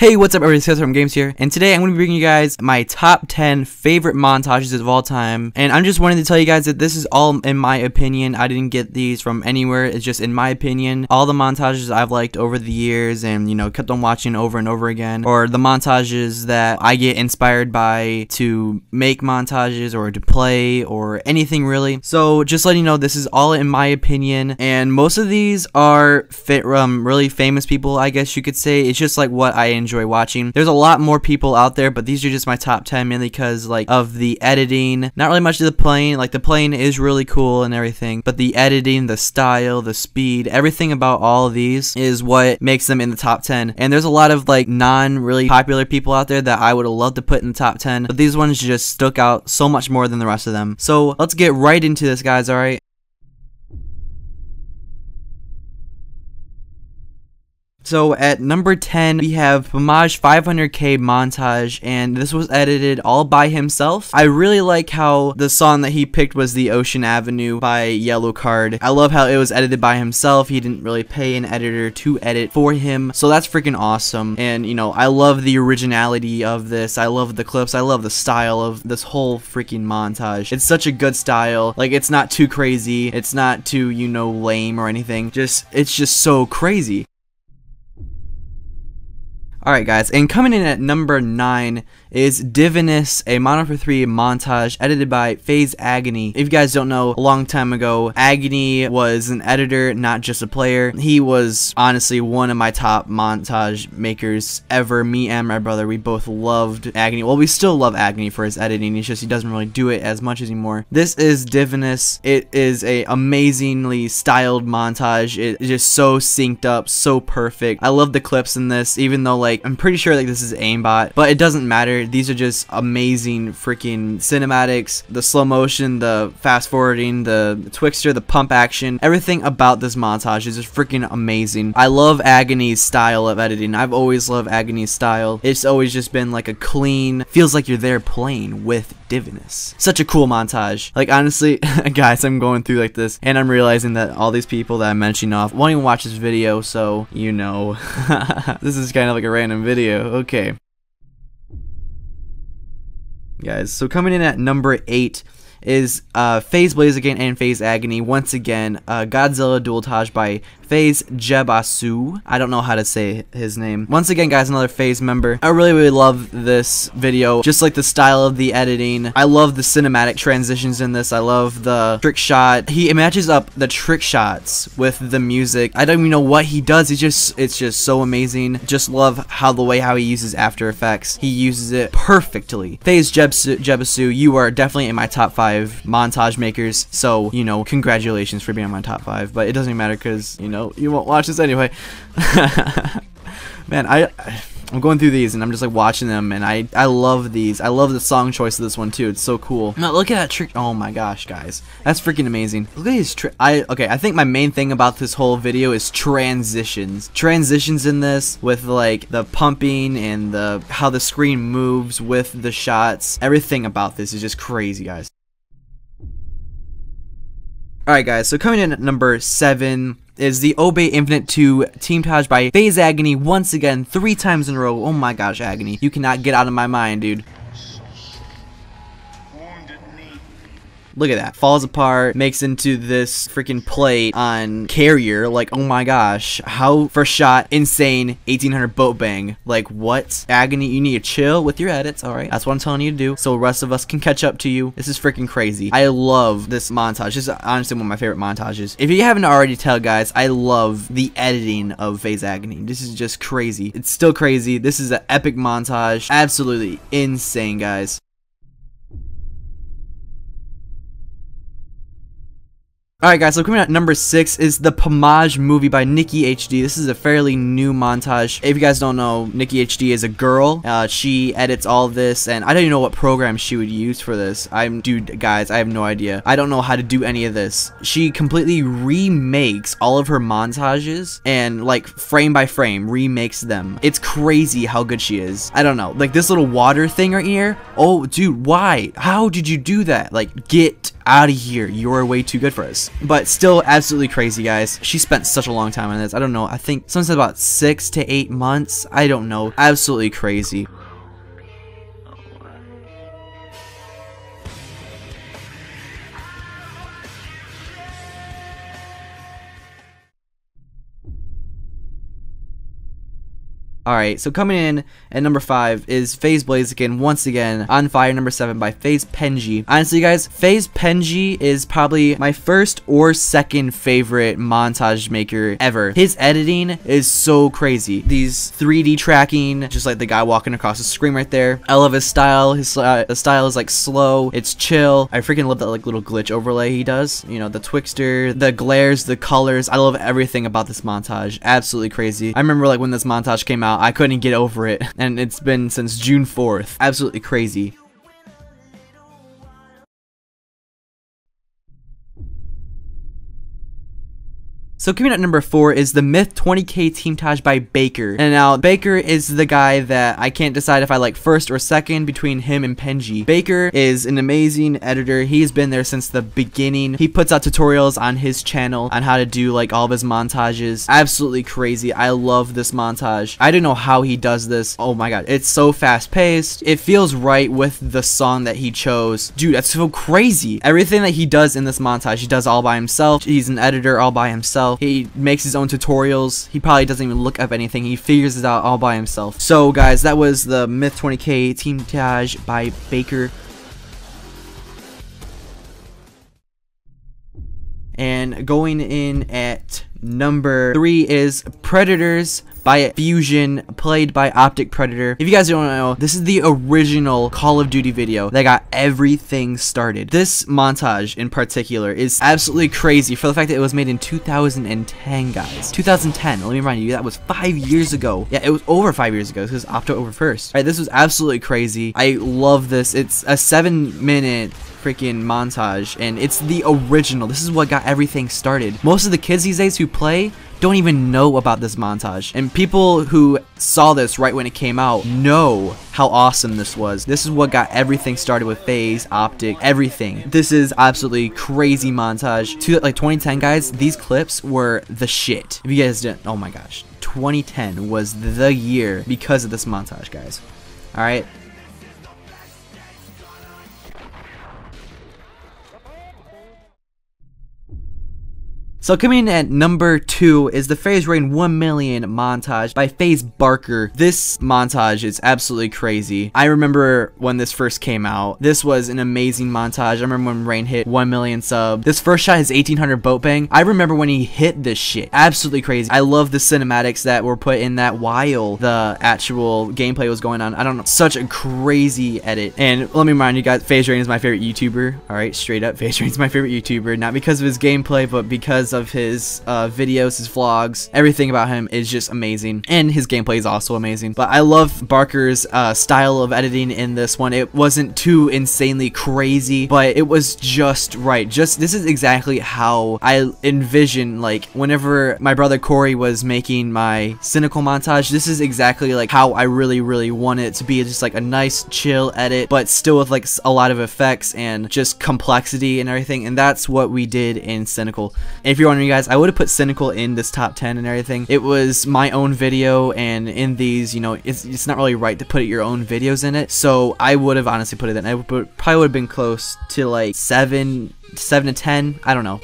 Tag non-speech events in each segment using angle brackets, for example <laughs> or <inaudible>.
Hey, what's up everybody, it's from Games here, and today I'm going to be bringing you guys my top 10 favorite montages of all time, and I'm just wanting to tell you guys that this is all in my opinion, I didn't get these from anywhere, it's just in my opinion, all the montages I've liked over the years and, you know, kept on watching over and over again, or the montages that I get inspired by to make montages or to play or anything really, so just letting you know this is all in my opinion, and most of these are fit, um, really famous people, I guess you could say, it's just like what I enjoy enjoy watching. There's a lot more people out there, but these are just my top 10 mainly because like of the editing. Not really much of the playing. Like the playing is really cool and everything, but the editing, the style, the speed, everything about all of these is what makes them in the top 10. And there's a lot of like non really popular people out there that I would have loved to put in the top 10, but these ones just stuck out so much more than the rest of them. So let's get right into this guys, alright? So at number 10, we have Pamaj 500k montage, and this was edited all by himself. I really like how the song that he picked was The Ocean Avenue by Yellowcard. I love how it was edited by himself. He didn't really pay an editor to edit for him, so that's freaking awesome. And, you know, I love the originality of this. I love the clips. I love the style of this whole freaking montage. It's such a good style. Like, it's not too crazy. It's not too, you know, lame or anything. Just, it's just so crazy. Alright guys, and coming in at number 9 is Divinus, a Mono for 3 montage edited by FaZe Agony. If you guys don't know, a long time ago, Agony was an editor, not just a player. He was honestly one of my top montage makers ever. Me and my brother, we both loved Agony. Well, we still love Agony for his editing, it's just he doesn't really do it as much anymore. This is Divinus. It is a amazingly styled montage. It is just so synced up, so perfect. I love the clips in this, even though like, I'm pretty sure like this is aimbot, but it doesn't matter these are just amazing freaking cinematics. The slow motion, the fast forwarding, the Twixtor, the pump action, everything about this montage is just freaking amazing. I love Agony's style of editing. I've always loved Agony's style. It's always just been like a clean, feels like you're there playing with Divinus. Such a cool montage. Like honestly, <laughs> guys, I'm going through like this and I'm realizing that all these people that I'm mentioning off won't even watch this video, so you know. <laughs> this is kind of like a random video. Okay guys. So coming in at number 8 is uh, FaZe Blaziken and FaZe Agony. Once again, uh, Godzilla Dualtage by FaZe Jebasu. I don't know how to say his name. Once again, guys, another FaZe member. I really, really love this video. Just like the style of the editing. I love the cinematic transitions in this. I love the trick shot. He matches up the trick shots with the music. I don't even know what he does. It's just, it's just so amazing. Just love how the way how he uses After Effects. He uses it perfectly. FaZe Jebasu, you are definitely in my top five montage makers. So, you know, congratulations for being on my top five. But it doesn't matter because, you know, know, you won't watch this anyway. <laughs> Man, I, I'm going through these and I'm just like watching them and I, I love these. I love the song choice of this one too. It's so cool. Now look at that trick. Oh my gosh, guys. That's freaking amazing. Look at these I okay, I think my main thing about this whole video is transitions. Transitions in this with like the pumping and the how the screen moves with the shots. Everything about this is just crazy, guys. Alright guys, so coming in at number 7 is the Obey Infinite 2 Teamtage by FaZe Agony once again, three times in a row. Oh my gosh, Agony. You cannot get out of my mind, dude. Look at that. Falls apart, makes into this freaking plate on Carrier. Like, oh my gosh. How, first shot, insane, 1800 boat bang. Like, what? Agony, you need to chill with your edits, alright? That's what I'm telling you to do, so the rest of us can catch up to you. This is freaking crazy. I love this montage. This is honestly one of my favorite montages. If you haven't already tell, guys, I love the editing of FaZe Agony. This is just crazy. It's still crazy. This is an epic montage. Absolutely insane, guys. Alright guys, so coming out number 6 is the Pamaj movie by NikkyyHD. This is a fairly new montage. If you guys don't know, NikkyyHD is a girl. Uh, she edits all this, and I don't even know what program she would use for this. I'm, dude, guys, I have no idea. I don't know how to do any of this. She completely remakes all of her montages, and like frame by frame, remakes them. It's crazy how good she is. I don't know. Like this little water thing right here. Oh, dude, why? How did you do that? Like, get out of here. You're way too good for us. But still absolutely crazy, guys. She spent such a long time on this. I don't know. I think someone said about six to eight months. I don't know. Absolutely crazy. Alright, so coming in at number 5 is FaZe Blaziken, once again, on fire number 7 by FaZe Penji. Honestly guys, FaZe Penji is probably my first or second favorite montage maker ever. His editing is so crazy. These 3D tracking, just like the guy walking across the screen right there. I love his style. His uh, style is like slow, it's chill. I freaking love that like little glitch overlay he does. You know, the Twixtor, the glares, the colors. I love everything about this montage. Absolutely crazy. I remember like when this montage came out. I couldn't get over it, and it's been since June 4th. Absolutely crazy. So coming at number four is the Myth 20k Teamtage by Baker. And now Baker is the guy that I can't decide if I like first or second between him and Penji. Baker is an amazing editor. He's been there since the beginning. He puts out tutorials on his channel on how to do like all of his montages. Absolutely crazy. I love this montage. I don't know how he does this. Oh my god. It's so fast paced. It feels right with the song that he chose. Dude, that's so crazy. Everything that he does in this montage, he does all by himself. He's an editor all by himself himself. He makes his own tutorials. He probably doesn't even look up anything. He figures it out all by himself. So guys, that was the Myth 20k Teamtage by Baker. And going in at number three is Predators by Fusi8n, played by Optic Predator. If you guys don't know, this is the original Call of Duty video that got everything started. This montage in particular is absolutely crazy for the fact that it was made in 2010, guys. 2010, let me remind you, that was five years ago. Yeah, it was over five years ago because over 1st. All right, this was absolutely crazy. I love this. It's a seven minute freaking montage and it's the original this is what got everything started most of the kids these days who play don't even know about this montage. And people who saw this right when it came out know how awesome this was. This is what got everything started with FaZe, Optic, everything. This is absolutely crazy montage. To like 2010 guys, these clips were the shit. If you guys didn't, oh my gosh. 2010 was the year because of this montage, guys. Alright, So coming in at number two is the FaZe Rain 1 million montage by FaZe Barker. This montage is absolutely crazy. I remember when this first came out. This was an amazing montage. I remember when Rain hit 1 million sub. This first shot is 1800 boat bang. I remember when he hit this shit. Absolutely crazy. I love the cinematics that were put in that while the actual gameplay was going on. I don't know. Such a crazy edit. And let me remind you guys, FaZe Rain is my favorite YouTuber. Alright, straight up. FaZe Rain is my favorite YouTuber. Not because of his gameplay, but because because of his uh, videos, his vlogs, everything about him is just amazing. And his gameplay is also amazing. But I love Barker's uh, style of editing in this one. It wasn't too insanely crazy, but it was just right. Just this is exactly how I envision like whenever my brother Corey was making my cynical montage. This is exactly like how I really, really want it to be. Just like a nice, chill edit, but still with like a lot of effects and just complexity and everything. And that's what we did in cynical. You're wondering, guys, I would have put Cynical in this top 10 and everything. It was my own video, and in these, you know, it's, it's not really right to put your own videos in it. So I would have honestly put it in. I would, probably would have been close to like 7, 7 to 10. I don't know.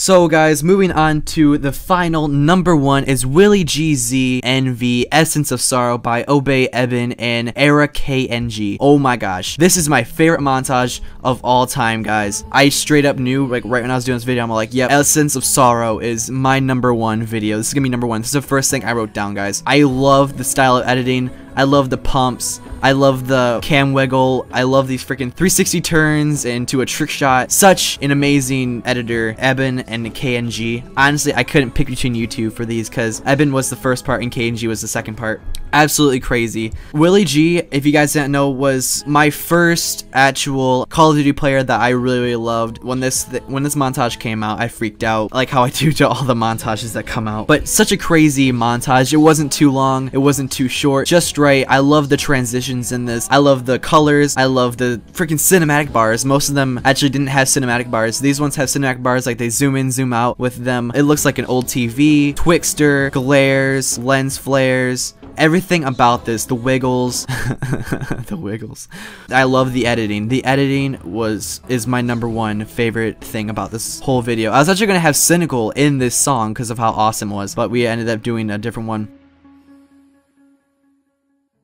So guys, moving on to the final number one is WillyGz Envy Essence of Sorrow by Obey Eben and Era KNG. Oh my gosh, this is my favorite montage of all time, guys. I straight up knew, like right when I was doing this video, I'm like, yep, Essence of Sorrow is my number one video. This is gonna be number one. This is the first thing I wrote down, guys. I love the style of editing. I love the pumps. I love the cam wiggle. I love these freaking 360 turns into a trick shot. Such an amazing editor, Eben and KNG. Honestly, I couldn't pick between you two for these because Eben was the first part and KNG was the second part. absolutely crazy. Willie G, if you guys didn't know, was my first actual Call of Duty player that I really, really loved. When this th when this montage came out, I freaked out, like how I <laughs> do to all the montages that come out. But such a crazy montage. It wasn't too long. It wasn't too short. Just right. I love the transitions in this. I love the colors. I love the freaking cinematic bars. Most of them actually didn't have cinematic bars. These ones have cinematic bars, like they zoom in, zoom out with them. It looks like an old TV. Twixtor, glares, lens flares, everything about this the wiggles <laughs> the wiggles i love the editing the editing was is my number one favorite thing about this whole video i was actually gonna have cynical in this song because of how awesome it was but we ended up doing a different one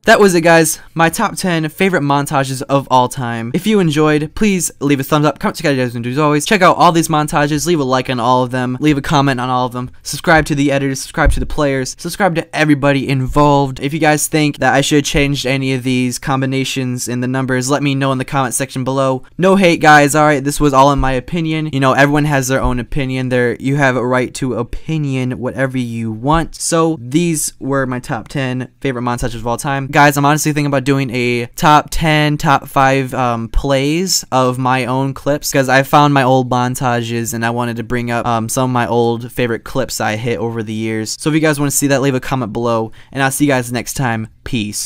that was it guys, my top 10 favorite montages of all time. If you enjoyed, please leave a thumbs up, comment, check out as as always. Check out all these montages, leave a like on all of them, leave a comment on all of them, subscribe to the editors, subscribe to the players, subscribe to everybody involved. If you guys think that I should have changed any of these combinations in the numbers, let me know in the comment section below. No hate guys, alright, this was all in my opinion. You know, everyone has their own opinion. There, you have a right to opinion whatever you want. So these were my top 10 favorite montages of all time guys, I'm honestly thinking about doing a top 10, top 5 um, plays of my own clips because I found my old montages and I wanted to bring up um, some of my old favorite clips I hit over the years. So if you guys want to see that, leave a comment below and I'll see you guys next time. Peace.